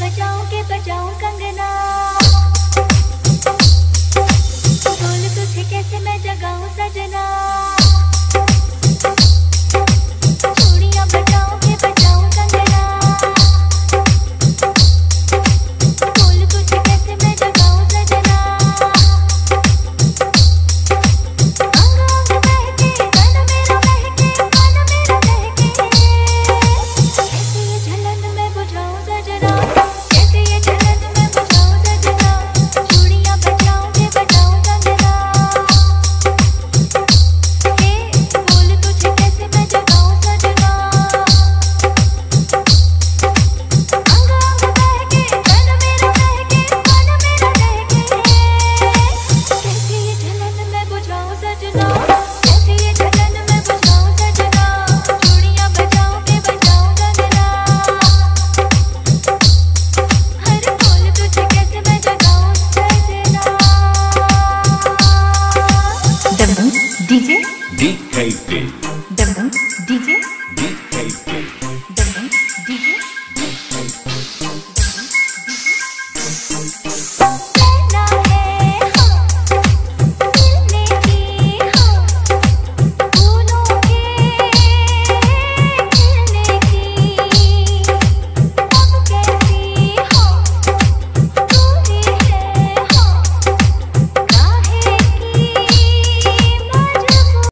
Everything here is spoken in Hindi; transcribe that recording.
बजाऊं के बचाओ कंगना। DJ D DJ